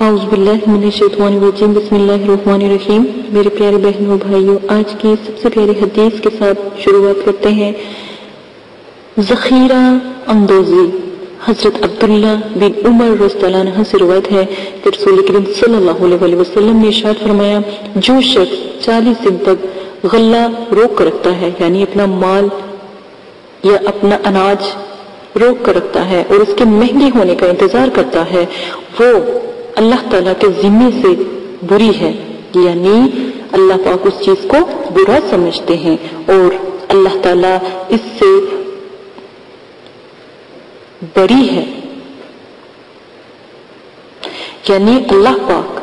आउज़बिल्लिमिनशैतानिर्रजीम बिस्मिल्लाहिर्रहमानिर्रहीम मेरे प्यारे बहनों, भाइयों, आज की सबसे प्यारी हदीस के साथ शुरुआत करते हैं। जखीरा अंदोजी, हज़रत अब्दुल्ला बिन उमर रस्तलान से रवायत है कि रसूल करीम सल्लल्लाहु अलैहि वसल्लम ने इरशाद फरमाया, जो शख्स 40 दिन तक गल्ला रोक कर रखता है, यानी अपना माल या अपना अनाज रोक कर रखता है और उसके महँगे होने का इंतज़ार करता है, वो अल्लाह ताला के जिम्मे से बुरी है, यानी अल्लाह पाक उस चीज़ को बुरा समझते हैं और अल्लाह ताला इससे बरी है। यानी अल्लाह पाक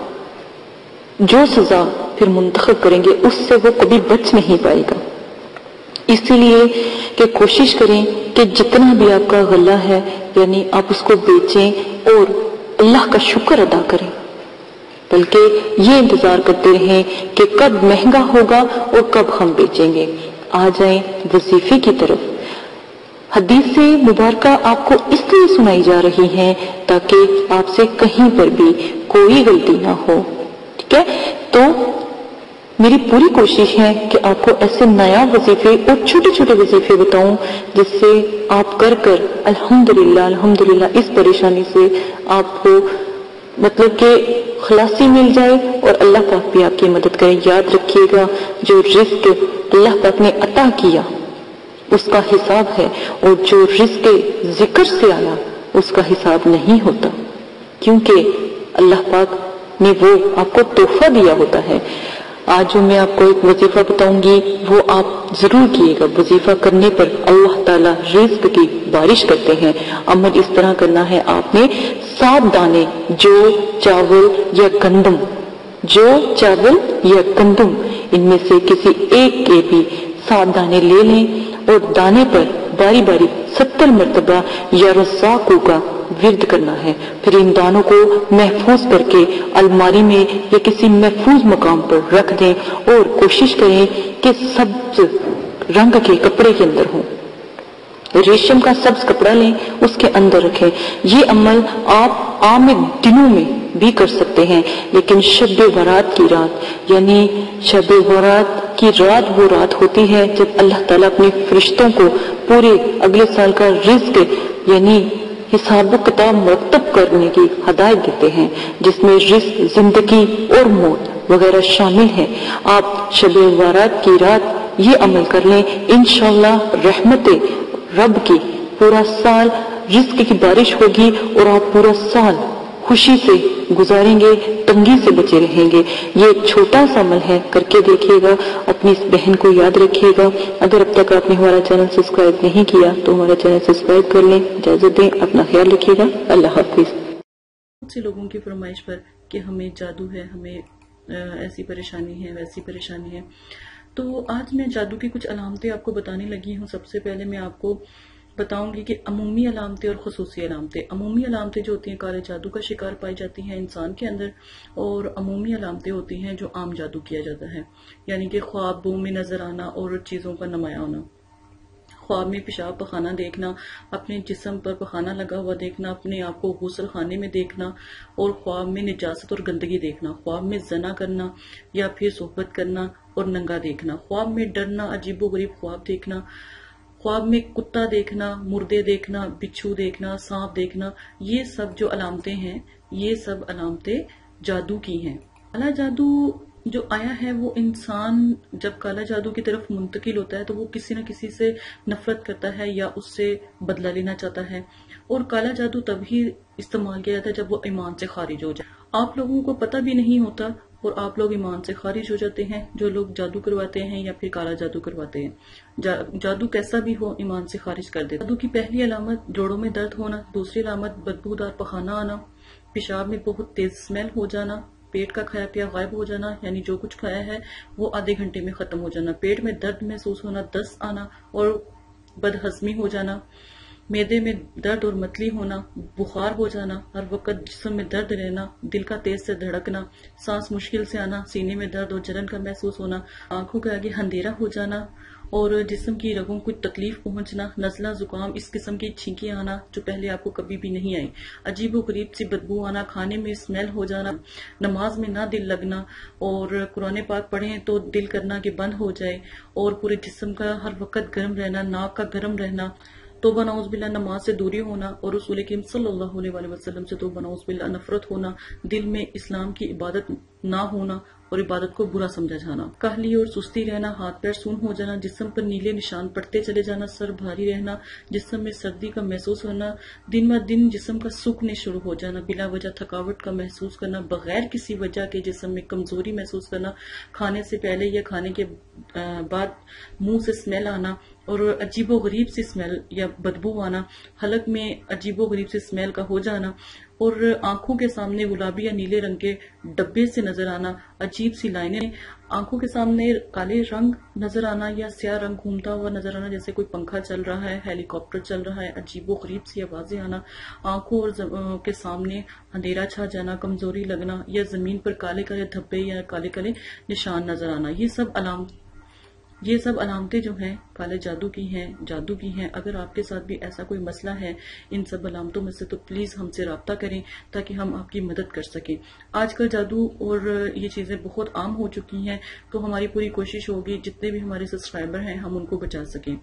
जो सजा फिर मुंतखब करेंगे, उससे वो कभी बच नहीं पाएगा। इसीलिए कि कोशिश करें कि जितना भी आपका गला है, यानी आप उसको बेचें और अल्लाह का शुक्र अदा करें। बल्कि ये इंतज़ार करते रहें कि कब महँगा होगा और कब हम बेचेंगे। आ जाएँ वजीफे की तरफ़। हदीस से मुबारक आपको इसलिए सुनाई जा रही है, ताकि आपसे कहीं पर भी कोई गलती ना हो। ठीक है? तो मेरी पूरी कोशिश है कि आपको ऐसे नया वजीफे और छोटे छोटे वजीफे बताऊँ, जिससे आप कर कर, अल्हम्दुलिल्लाह अल्हम्दुलिल्लाह, इस परेशानी से आपको मतलब कि खलासी मिल जाए और अल्लाह पाक भी आपकी मदद करे। याद रखिएगा, जो रिस्क अल्लाह पाक ने अता किया, उसका हिसाब है और जो रिस्क ज़िक्र से आया, उसका हिसाब नहीं होता। क्योंकि अल्लाह पाक ने वो आपको तोहफा दिया होता है। आज जो मैं आपको एक वजीफा बताऊँगी, वो आप ज़रूर किएगा। वजीफा करने पर अल्लाह ताला रिज्क की बारिश करते हैं। अमल इस तरह करना है आपने। सात दाने, जो चावल या गंदम, जो चावल या गंदम, इनमें से किसी एक के भी सात दाने ले लें और दाने पर बारी बारी सत्तर मरतबा या रसाकू का विरद करना है। फिर इन दानों को महफूज करके अलमारी में या किसी महफूज मकाम पर रख दें और कोशिश करें कि सब्ज रंग के कपड़े के अंदर हो। रेशम का सब्ज कपड़ा लें, उसके अंदर रखें। ये अमल आप आम दिनों में भी कर सकते हैं, लेकिन शब बरात की रात, यानी शब बरात की रात वो रात होती है जब अल्लाह ताला अपने फरिश्तों को पूरे अगले साल का रिस्क यानी हिसाब किताब मरतब करने की हदायत देते हैं, जिसमें रिस्क ज़िंदगी और मौत वगैरह शामिल है। आप शब वारात की रात ये अमल कर लें। इनशाला रहमत रब की पूरा साल रिस्क की बारिश होगी और आप पूरा साल खुशी से गुजारेंगे, तंगी से बचे रहेंगे। ये छोटा सा अमल है, करके देखिएगा, अपनी इस बहन को याद रखिएगा। अगर अब तक आपने हमारा चैनल सब्सक्राइब नहीं किया तो हमारा चैनल सब्सक्राइब कर लें, इजाज़त दें, अपना ख्याल रखिएगा। अल्लाह हाफिज। बहुत से लोगों की फरमाइश पर कि हमें जादू है, हमें ऐसी परेशानी है, वैसी परेशानी है। तो आज मैं जादू की कुछ अलामतें आपको बताने लगी हूँ। सबसे पहले मैं आपको बताऊँगी कि अमूमी अलामतें और खसूसी अलामतें अमूमी अलामतें जो होती हैं काले जादू का शिकार पाई जाती हैं इंसान के अंदर, और अमूमी अलामतें होती हैं जो आम जादू किया जाता है। यानी कि ख्वाबों में नज़र आना और चीज़ों का नुमाया होना। ख्वाब में पेशाब पखाना देखना, अपने जिसम पर पखाना लगा हुआ देखना, अपने आप को गुसल खाने में देखना, और ख्वाब में निजात और गंदगी देखना। ख्वाब में जना करना या फिर सोहबत करना और नंगा देखना। ख्वाब में डरना अजीबो गरीब ख्वाब देखना ख्वाब में कुत्ता देखना, मुर्दे देखना, बिच्छू देखना, सांप देखना, ये सब जो अलामतें हैं, ये सब अलामतें जादू की हैं। काला जादू जो आया है, वो इंसान जब काला जादू की तरफ़ मुंतकिल होता है तो वो किसी न किसी से नफरत करता है या उससे बदला लेना चाहता है। और काला जादू तभी इस्तेमाल किया जाता है जब वो ईमान से खारिज हो जाए। आप लोगों को पता भी नहीं होता और आप लोग ईमान से खारिज हो जाते हैं जो लोग जादू करवाते हैं या फिर काला जादू करवाते हैं। जा, जादू कैसा भी हो ईमान से खारिज कर देते जादू की पहली अलामत जोड़ों में दर्द होना दूसरी अलामत बदबूदार पखाना आना पेशाब में बहुत तेज स्मेल हो जाना पेट का खाया पिया गायब हो जाना यानी जो कुछ खाया है वो आधे घंटे में खत्म हो जाना। पेट में दर्द महसूस होना दस्त आना और बदहजमी हो जाना। मैदे में दर्द और मतली होना, बुखार हो जाना, हर वक्त जिसम में दर्द रहना, दिल का तेज से धड़कना, सांस मुश्किल से आना, सीने में दर्द और जलन का महसूस होना, आँखों के आगे अंधेरा हो जाना और जिसम की रगों को तकलीफ़ पहुँचना, नजला, जुकाम, इस किस्म की छींकी आना जो पहले आपको कभी भी नहीं आई। अजीब व गरीब सी बदबू आना, खाने में स्मेल हो जाना, नमाज़ में ना दिल लगना और कुरान पाक पढ़े तो दिल करना कि बंद हो जाए और पूरे जिसम का हर वक्त गर्म रहना, नाक का गर्म रहना तो बनाउज बिल्ला नमाज़ से दूरी होना और रसूल करीम सल्लल्लाहु अलैहि वसल्लम से तो बनाउज बिल्ला नफरत होना दिल में इस्लाम की इबादत ना होना और इबादत को बुरा समझा जाना। काहली और सुस्ती रहना, हाथ पैर सुन हो जाना जिसम पर नीले निशान पड़ते चले जाना, सर भारी रहना जिसम में सर्दी का महसूस होना, दिन ब दिन जिसम का सूखने शुरू हो जाना, बिला वजह थकावट का महसूस करना, बगैर किसी वजह के जिसम में कमज़ोरी महसूस करना, खाने से पहले या खाने के बाद मुँह से स्मेल आना और अजीबो गरीब सी स्मेल या बदबू आना, हलक में अजीबो गरीब सी स्मेल का हो जाना और आँखों के सामने गुलाबी या नीले रंग के डब्बे से नज़र आना अजीब सी लाइनें। आँखों के सामने काले रंग नज़र आना या स्या रंग घूमता हुआ नज़र आना, जैसे कोई पंखा चल रहा है, हेलीकॉप्टर चल रहा है, अजीबो गरीब सी आवाज़ें आना। आँखों और जम... के सामने अंधेरा छा जाना, कमज़ोरी लगना या ज़मीन पर काले काले धब्बे या काले काले निशान नज़र आना। ये सब अलाम ये सब अलामतें जो हैं, काले जादू की हैं, जादू की हैं, अगर आपके साथ भी ऐसा कोई मसला है, इन सब अलामतों में से तो प्लीज़ हमसे रबता करें, ताकि हम आपकी मदद कर सकें। आजकल जादू और ये चीज़ें बहुत आम हो चुकी हैं तो हमारी पूरी कोशिश होगी, जितने भी हमारे सब्सक्राइबर हैं, हम उनको बचा सकें।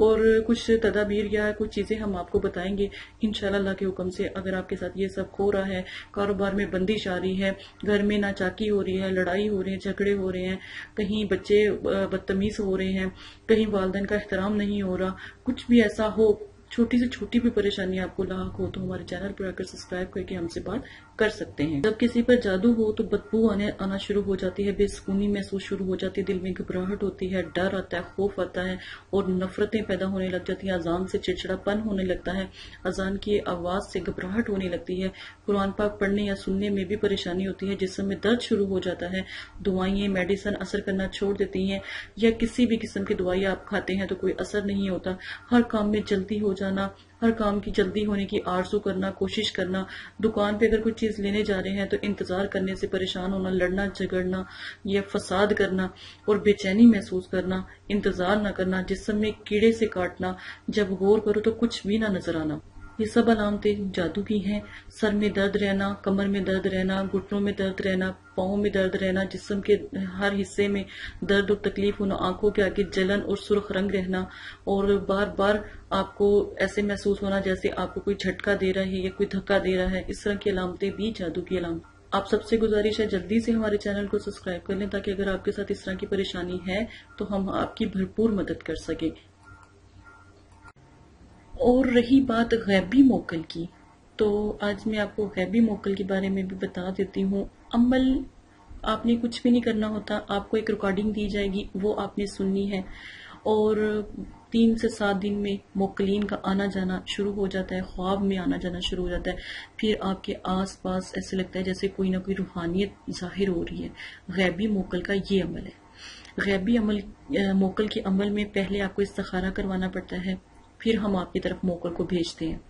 और कुछ तदाबीर या कुछ चीज़ें हम आपको बताएँगे इन के हुक्म से, अगर आपके साथ ये सब हो रहा है, कारोबार में बंदिश आ रही है, घर में नाचाकी हो रही है, लड़ाई हो रही है, झगड़े हो रहे हैं, कहीं बच्चे बदतमीज हो रहे हैं, कहीं वालदेन का एहतराम नहीं हो रहा, कुछ भी ऐसा हो, छोटी से छोटी भी परेशानी आपको लाक हो तो हमारे चैनल पर आकर सब्सक्राइब करके हमसे बात कर सकते हैं। जब किसी पर जादू हो तो बदबू आने, आना शुरू हो जाती है, बेसकूनी महसूस शुरू हो जाती है, दिल में घबराहट होती है, डर आता है, खौफ आता है और नफरतें पैदा होने लग जाती है, अजान से चिड़चिड़ापन होने लगता है, अजान की आवाज़ से घबराहट होने लगती है। कुरान पाक पढ़ने या सुनने में भी परेशानी होती है जिसमें दर्द शुरू हो जाता है दवाइयाँ मेडिसिन असर करना छोड़ देती हैं या किसी भी किस्म की दवाई आप खाते हैं तो कोई असर नहीं होता। हर काम में जल्दी हो जाना हर काम की जल्दी होने की आरसू करना, कोशिश करना, दुकान पे अगर कोई चीज़ लेने जा रहे हैं तो इंतज़ार करने से परेशान होना, लड़ना, झगड़ना, या फसाद करना और बेचैनी महसूस करना, इंतज़ार न करना, जिसम में कीड़े से काटना, जब गौर करो तो कुछ भी ना नज़र आना। ये सब अलामतें जादू की हैं। सर में दर्द रहना, कमर में दर्द रहना, घुटनों में दर्द रहना पाओ में दर्द रहना, जिसम के हर हिस्से में दर्द और तकलीफ़ होना, आँखों के आगे जलन और सुर्ख रंग रहना, और बार बार आपको ऐसे महसूस होना जैसे आपको कोई झटका दे रहा है या कोई धक्का दे रहा है। इस तरह की अलामतें भी जादू की अलामत आप सबसे गुजारिश है, जल्दी से हमारे चैनल को सब्सक्राइब कर लें ताकि अगर आपके साथ इस तरह की परेशानी है तो हम आपकी भरपूर मदद कर सकें। और रही बात गैबी मोकल की तो आज मैं आपको गैबी मोकल के बारे में भी बता देती हूँ। अमल, आपने कुछ भी नहीं करना होता, आपको एक रिकॉर्डिंग दी जाएगी, वो आपने सुननी है। और तीन से सात दिन में मोकलीन का आना जाना शुरू हो जाता है, ख्वाब में आना जाना शुरू हो जाता है। फिर आपके आस पास ऐसे लगता है जैसे कोई ना कोई रूहानियत ज़ाहिर हो रही है। गैबी मोकल का ये अमल है। गैबी अमल मोकल के अमल में पहले आपको इस्तारा करवाना पड़ता है। फिर हम आपकी तरफ़ मोकल को भेजते हैं।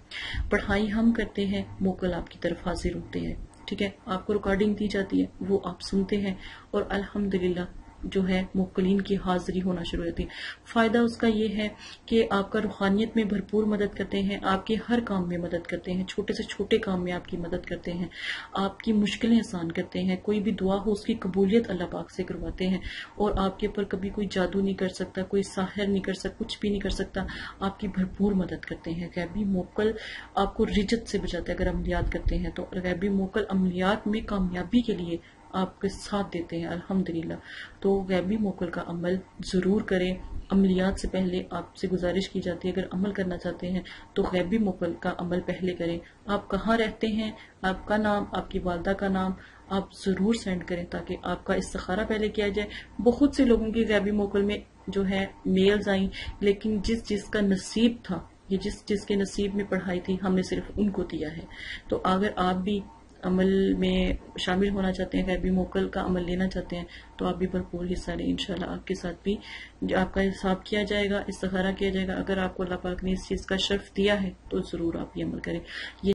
पढ़ाई हम करते हैं, मोकल आपकी तरफ़ हाजिर होते हैं। ठीक है? आपको रिकॉर्डिंग दी जाती है, वो आप सुनते हैं और अल्हम्दुलिल्लाह जो है मुक्लिन की हाजिरी होना शुरू होती है। फ़ायदा उसका ये है कि आपका रूहानियत में भरपूर मदद करते हैं, आपके हर काम में मदद करते हैं, छोटे से छोटे काम में आपकी मदद करते हैं, आपकी मुश्किलें आसान करते हैं, कोई भी दुआ हो उसकी कबूलियत अल्लाह पाक से करवाते हैं और आपके ऊपर कभी कोई जादू नहीं कर सकता, कोई साहर नहीं कर सकता, कुछ भी नहीं कर सकता, आपकी भरपूर मदद करते हैं। गैबी मोकल आपको रिजत से बचाते हैं, अगर अमलियात करते हैं तो गैबी मोकल अमलियात में कामयाबी के लिए आपके साथ देते हैं, अल्हम्दुलिल्लाह। तो गैबी मोकल का अमल ज़रूर करें। अमलियात से पहले आपसे गुजारिश की जाती है, अगर अमल करना चाहते हैं तो गैबी मोकल का अमल पहले करें। आप कहाँ रहते हैं? आपका नाम, आपकी वालदा का नाम, आप ज़रूर सेंड करें ताकि आपका इस्तारा पहले किया जाए। बहुत से लोगों की गैबी मोकल में जो है, मेल्स आई, लेकिन जिस जिसका नसीब था, ये जिस जिसके नसीब में पढ़ाई थी, हमने सिर्फ़ उनको दिया है। तो अगर आप भी अमल में शामिल होना चाहते हैं गैबी मोकल का अमल लेना चाहते हैं तो आप भी भरपूर हिस्सा लें इनशाला आपके साथ भी आपका हिसाब किया जाएगा इस्तारा किया जाएगा। अगर आपको अल्लाह पाक ने इस चीज़ का शर्फ दिया है तो ज़रूर आप ये अमल करें। ये